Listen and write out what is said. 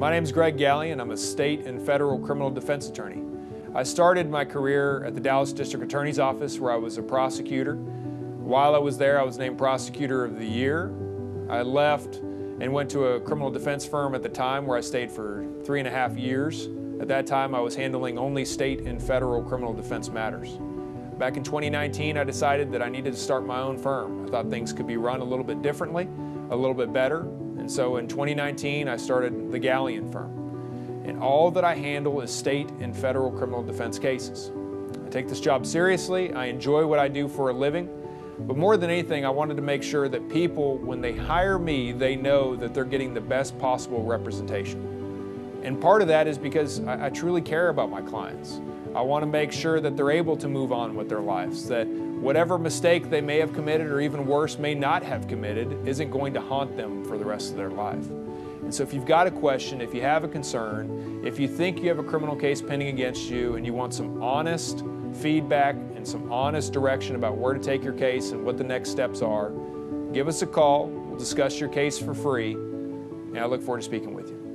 My name is Gregg Gallian. I'm a state and federal criminal defense attorney. I started my career at the Dallas District Attorney's Office where I was a prosecutor. While I was there, I was named Prosecutor of the Year. I left and went to a criminal defense firm at the time where I stayed for three and a half years. At that time, I was handling only state and federal criminal defense matters. Back in 2019, I decided that I needed to start my own firm. I thought things could be run a little bit differently, a little bit better. And so in 2019, I started the Gallian firm. And all that I handle is state and federal criminal defense cases. I take this job seriously. I enjoy what I do for a living. But more than anything, I wanted to make sure that people, when they hire me, they know that they're getting the best possible representation. And part of that is because I, I truly care about my clients. I want to make sure that they're able to move on with their lives, that whatever mistake they may have committed or even worse may not have committed isn't going to haunt them for the rest of their life. And so if you've got a question, if you have a concern, if you think you have a criminal case pending against you and you want some honest feedback and some honest direction about where to take your case and what the next steps are, give us a call. We'll discuss your case for free. And I look forward to speaking with you.